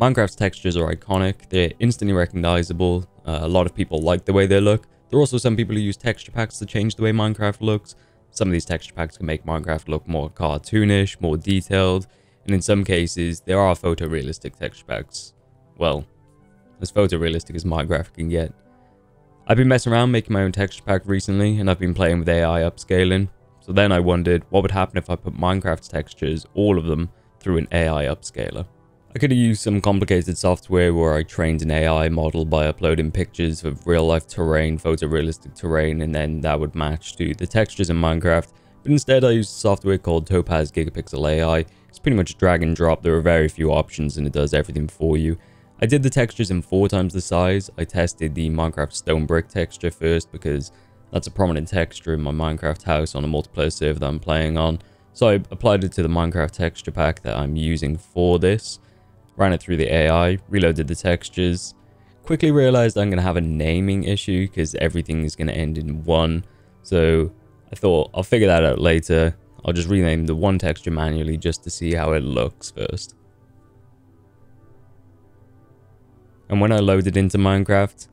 Minecraft's textures are iconic, they're instantly recognizable, uh, a lot of people like the way they look. There are also some people who use texture packs to change the way Minecraft looks. Some of these texture packs can make Minecraft look more cartoonish, more detailed, and in some cases, there are photorealistic texture packs. Well, as photorealistic as Minecraft can get. I've been messing around making my own texture pack recently, and I've been playing with AI upscaling. So then I wondered, what would happen if I put Minecraft's textures, all of them, through an AI upscaler? I could have used some complicated software where I trained an AI model by uploading pictures of real-life terrain, photorealistic terrain, and then that would match to the textures in Minecraft. But instead, I used software called Topaz Gigapixel AI. It's pretty much drag and drop. There are very few options, and it does everything for you. I did the textures in four times the size. I tested the Minecraft stone brick texture first because that's a prominent texture in my Minecraft house on a multiplayer server that I'm playing on. So I applied it to the Minecraft texture pack that I'm using for this ran it through the AI, reloaded the textures, quickly realized I'm going to have a naming issue because everything is going to end in one. So I thought I'll figure that out later. I'll just rename the one texture manually just to see how it looks first. And when I loaded into Minecraft,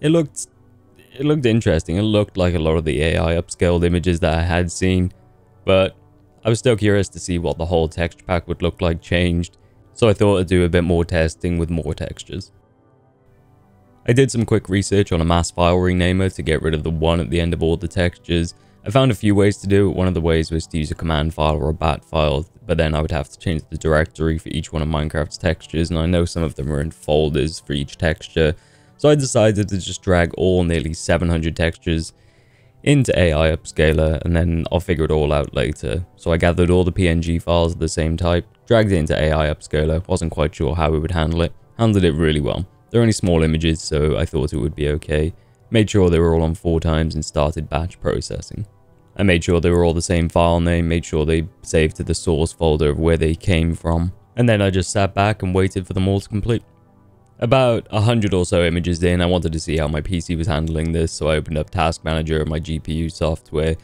it looked it looked interesting. It looked like a lot of the AI upscaled images that I had seen, but I was still curious to see what the whole texture pack would look like changed so I thought I'd do a bit more testing with more textures. I did some quick research on a mass file renamer to get rid of the 1 at the end of all the textures. I found a few ways to do it. One of the ways was to use a command file or a bat file, but then I would have to change the directory for each one of Minecraft's textures, and I know some of them are in folders for each texture. So I decided to just drag all nearly 700 textures into AI Upscaler, and then I'll figure it all out later. So I gathered all the PNG files of the same type, dragged it into AI Upscaler, wasn't quite sure how we would handle it, handled it really well. They're only small images, so I thought it would be okay. Made sure they were all on 4 times and started batch processing. I made sure they were all the same file name, made sure they saved to the source folder of where they came from, and then I just sat back and waited for them all to complete. About a hundred or so images in, I wanted to see how my PC was handling this, so I opened up Task Manager and my GPU software.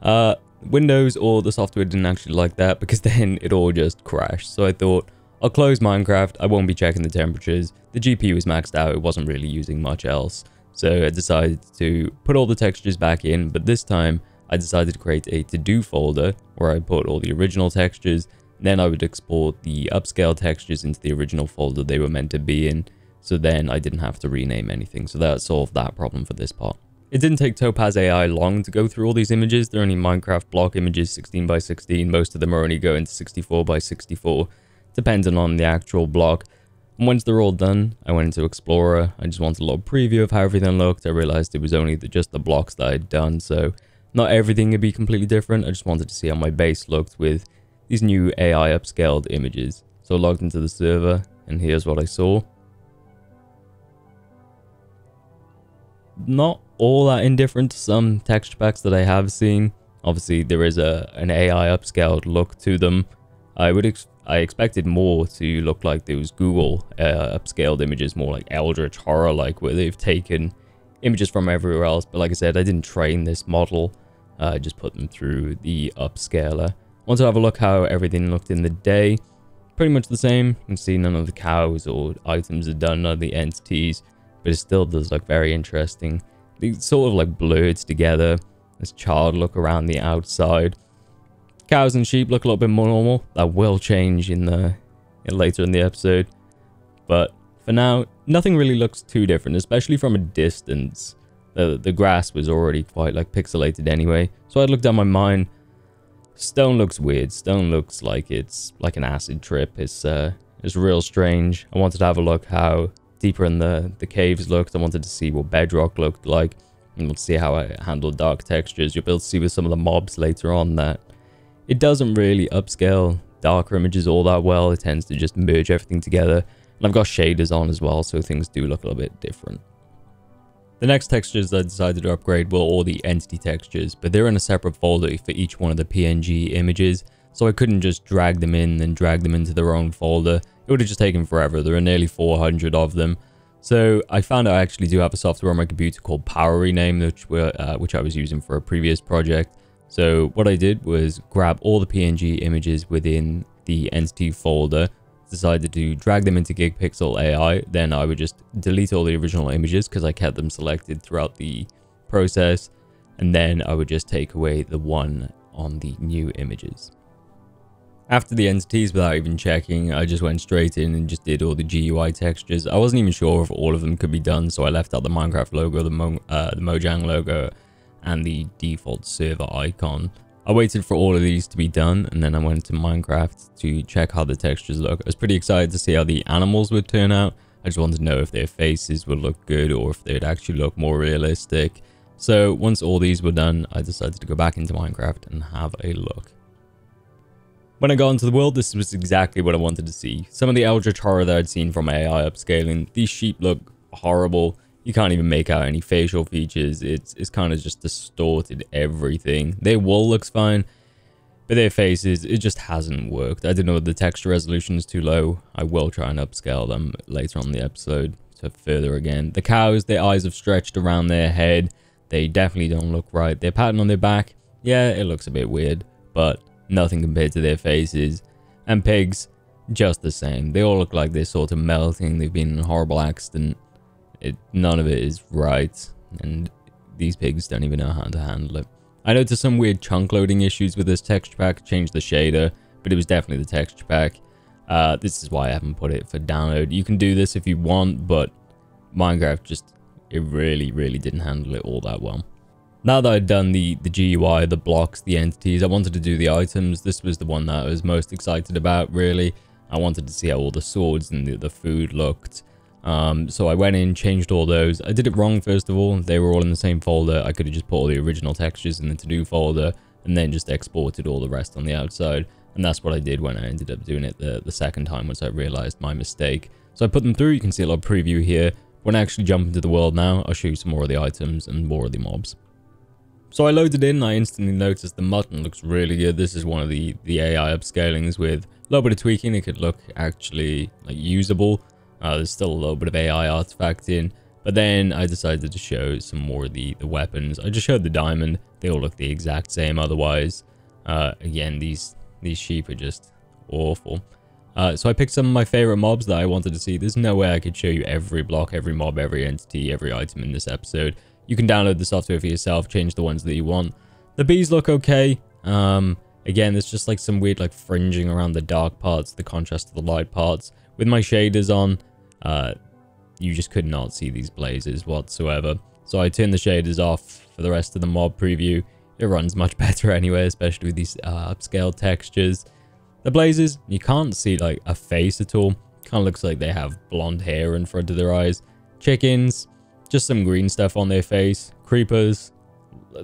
Uh, Windows or the software didn't actually like that because then it all just crashed. So I thought, I'll close Minecraft, I won't be checking the temperatures. The GPU was maxed out, it wasn't really using much else. So I decided to put all the textures back in, but this time I decided to create a to-do folder where I put all the original textures, then I would export the upscale textures into the original folder they were meant to be in. So then I didn't have to rename anything. So that solved that problem for this part. It didn't take Topaz AI long to go through all these images. They're only Minecraft block images 16 by 16. Most of them are only going to 64 by 64, depending on the actual block. And once they're all done, I went into Explorer. I just wanted a little preview of how everything looked. I realized it was only the, just the blocks that I'd done, so not everything would be completely different. I just wanted to see how my base looked with these new AI upscaled images. So I logged into the server, and here's what I saw. Not all that indifferent to some texture packs that I have seen. Obviously, there is a an AI upscaled look to them. I would ex I expected more to look like those Google uh, upscaled images, more like Eldritch Horror, like where they've taken images from everywhere else. But like I said, I didn't train this model. Uh, I just put them through the upscaler. Want to have a look how everything looked in the day. Pretty much the same. You can see none of the cows or items are done, none of the entities but it still does look very interesting. They sort of like blurred together. This child look around the outside. Cows and sheep look a little bit more normal. That will change in the in later in the episode. But for now, nothing really looks too different, especially from a distance. The, the grass was already quite like pixelated anyway. So I looked at my mine. Stone looks weird. Stone looks like it's like an acid trip. It's uh, it's real strange. I wanted to have a look how deeper in the, the caves looked. I wanted to see what bedrock looked like. And we'll see how I handle dark textures. You'll be able to see with some of the mobs later on that it doesn't really upscale darker images all that well. It tends to just merge everything together. And I've got shaders on as well, so things do look a little bit different. The next textures I decided to upgrade were all the entity textures, but they're in a separate folder for each one of the PNG images, so I couldn't just drag them in and drag them into their own folder. It would have just taken forever. There are nearly 400 of them. So I found out I actually do have a software on my computer called Power Rename, which, were, uh, which I was using for a previous project. So what I did was grab all the PNG images within the entity folder, decided to drag them into Gigapixel AI, then I would just delete all the original images because I kept them selected throughout the process. And then I would just take away the one on the new images. After the entities, without even checking, I just went straight in and just did all the GUI textures. I wasn't even sure if all of them could be done, so I left out the Minecraft logo, the, Mo uh, the Mojang logo, and the default server icon. I waited for all of these to be done, and then I went to Minecraft to check how the textures look. I was pretty excited to see how the animals would turn out. I just wanted to know if their faces would look good or if they'd actually look more realistic. So once all these were done, I decided to go back into Minecraft and have a look. When I got into the world, this was exactly what I wanted to see. Some of the Eldritch horror that I'd seen from AI upscaling, these sheep look horrible. You can't even make out any facial features. It's, it's kind of just distorted everything. Their wool looks fine, but their faces, it just hasn't worked. I don't know the texture resolution is too low. I will try and upscale them later on the episode to further again. The cows, their eyes have stretched around their head. They definitely don't look right. Their pattern on their back, yeah, it looks a bit weird, but nothing compared to their faces. And pigs, just the same. They all look like they're sort of melting. They've been in a horrible accident. It, none of it is right. And these pigs don't even know how to handle it. I noticed some weird chunk loading issues with this texture pack. Changed the shader, but it was definitely the texture pack. Uh, this is why I haven't put it for download. You can do this if you want, but Minecraft just, it really, really didn't handle it all that well. Now that I'd done the, the GUI, the blocks, the entities, I wanted to do the items. This was the one that I was most excited about, really. I wanted to see how all the swords and the, the food looked. Um, so I went in, changed all those. I did it wrong, first of all. They were all in the same folder. I could have just put all the original textures in the to-do folder and then just exported all the rest on the outside. And that's what I did when I ended up doing it the, the second time once I realized my mistake. So I put them through. You can see a little preview here. When I actually jump into the world now, I'll show you some more of the items and more of the mobs. So I loaded in, I instantly noticed the mutton looks really good. This is one of the, the AI upscalings with a little bit of tweaking. It could look actually like usable. Uh, there's still a little bit of AI artifact in. But then I decided to show some more of the, the weapons. I just showed the diamond. They all look the exact same otherwise. Uh, again, these, these sheep are just awful. Uh, so I picked some of my favorite mobs that I wanted to see. There's no way I could show you every block, every mob, every entity, every item in this episode. You can download the software for yourself, change the ones that you want. The bees look okay. Um, again, there's just like some weird like fringing around the dark parts, the contrast to the light parts. With my shaders on, uh, you just could not see these blazes whatsoever. So I turned the shaders off for the rest of the mob preview. It runs much better anyway, especially with these uh, upscale textures. The blazes, you can't see like a face at all. Kind of looks like they have blonde hair in front of their eyes. Chickens, just some green stuff on their face. Creepers,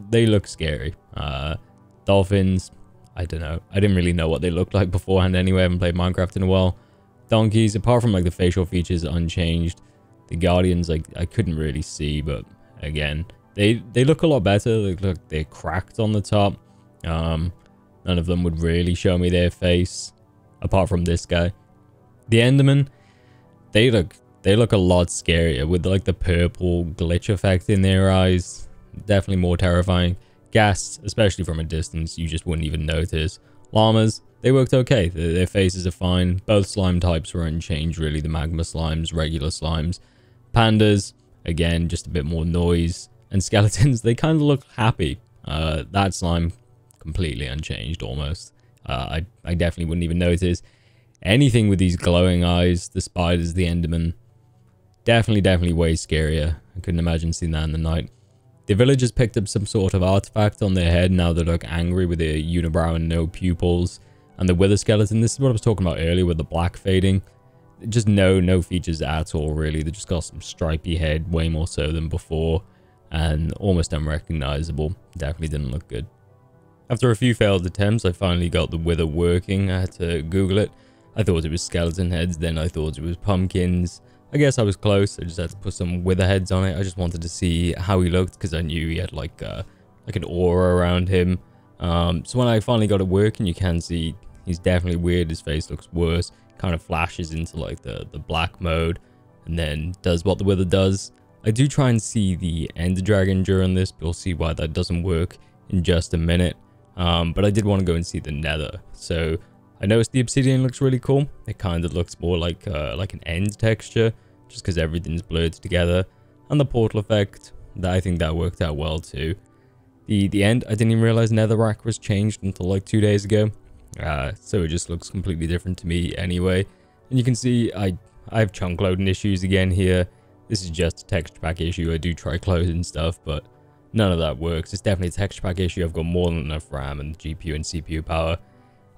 they look scary. Uh, dolphins, I don't know. I didn't really know what they looked like beforehand anyway. I haven't played Minecraft in a while. Donkeys, apart from like the facial features unchanged. The Guardians, like I couldn't really see, but again, they they look a lot better. They look they're cracked on the top. Um, none of them would really show me their face, apart from this guy. The Enderman, they look they look a lot scarier with like the purple glitch effect in their eyes. Definitely more terrifying. Ghasts, especially from a distance, you just wouldn't even notice. Llamas, they worked okay. Their, faces are fine. Both slime types were unchanged really. The magma slimes, regular slimes. Pandas, again, just a bit more noise. And skeletons, they kind of look happy. Uh, that slime, completely unchanged almost. Uh, I, I definitely wouldn't even notice. Anything with these glowing eyes, the spiders, the enderman, Definitely, definitely way scarier. I couldn't imagine seeing that in the night. The villagers picked up some sort of artifact on their head. Now they look angry with their unibrow and no pupils. And the wither skeleton, this is what I was talking about earlier with the black fading. Just no, no features at all, really. They just got some stripy head, way more so than before. And almost unrecognizable. Definitely didn't look good. After a few failed attempts, I finally got the wither working. I had to Google it. I thought it was skeleton heads, then I thought it was pumpkins. I guess I was close. I just had to put some wither heads on it. I just wanted to see how he looked because I knew he had like uh, like an aura around him. Um, so when I finally got it working, you can see he's definitely weird. His face looks worse. Kind of flashes into like the, the black mode and then does what the wither does. I do try and see the Ender Dragon during this, but you'll see why that doesn't work in just a minute. Um, but I did want to go and see the Nether. So I noticed the obsidian looks really cool. It kind of looks more like uh, like an end texture, just because everything's blurred together. And the portal effect, that I think that worked out well too. The the end, I didn't even realize Netherrack was changed until like two days ago. Uh, so it just looks completely different to me anyway. And you can see I, I have chunk loading issues again here. This is just a texture pack issue. I do try closing stuff, but none of that works. It's definitely a texture pack issue. I've got more than enough RAM and GPU and CPU power.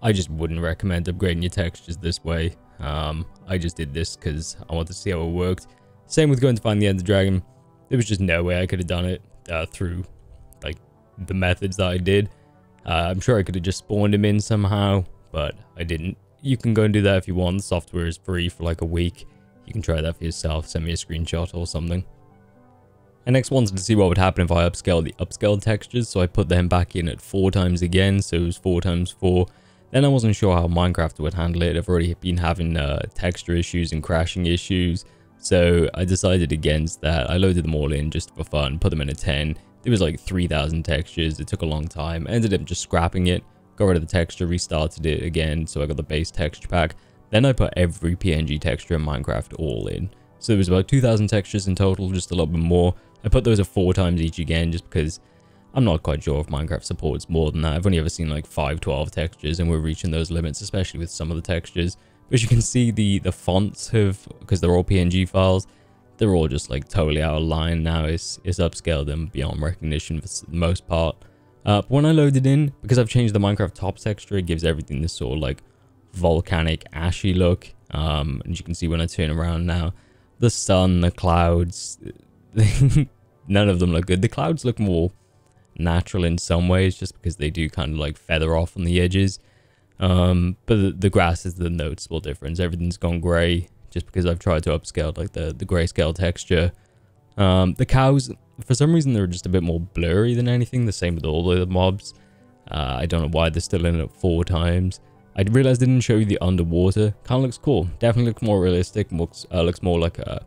I just wouldn't recommend upgrading your textures this way. Um, I just did this because I wanted to see how it worked. Same with going to find the Ender Dragon. There was just no way I could have done it uh, through like the methods that I did. Uh, I'm sure I could have just spawned him in somehow, but I didn't. You can go and do that if you want. The software is free for like a week. You can try that for yourself. Send me a screenshot or something. I next wanted to see what would happen if I upscaled the upscaled textures, so I put them back in at four times again, so it was four times four. Then I wasn't sure how Minecraft would handle it. I've already been having uh, texture issues and crashing issues. So I decided against that. I loaded them all in just for fun, put them in a 10. There was like 3,000 textures. It took a long time. I ended up just scrapping it, got rid of the texture, restarted it again. So I got the base texture pack. Then I put every PNG texture in Minecraft all in. So there was about 2,000 textures in total, just a little bit more. I put those at four times each again, just because I'm not quite sure if Minecraft supports more than that. I've only ever seen like 512 textures and we're reaching those limits, especially with some of the textures. But as you can see, the, the fonts have, because they're all PNG files, they're all just like totally out of line now. It's, it's upscaled them beyond recognition for the most part. Uh, when I load it in, because I've changed the Minecraft top texture, it gives everything this sort of like volcanic ashy look. Um, and you can see when I turn around now, the sun, the clouds, none of them look good. The clouds look more natural in some ways just because they do kind of like feather off on the edges. Um, but the, the, grass is the noticeable difference. Everything's gone grey just because I've tried to upscale like the, the grayscale texture. Um, the cows, for some reason, they're just a bit more blurry than anything. The same with all the mobs. Uh, I don't know why they're still in it four times. I realized I didn't show you the underwater. Kind of looks cool. Definitely looks more realistic. Looks, uh, looks more like a,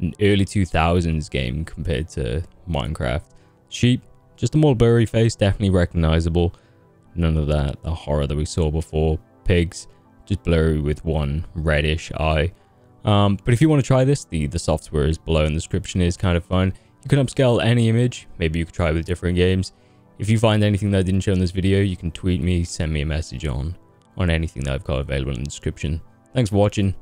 an early 2000s game compared to Minecraft. Sheep, just a more blurry face, definitely recognizable. None of that, the horror that we saw before. Pigs, just blurry with one reddish eye. Um, but if you want to try this, the, the software is below in the description. Is kind of fun. You can upscale any image. Maybe you could try with different games. If you find anything that I didn't show in this video, you can tweet me, send me a message on, on anything that I've got available in the description. Thanks for watching.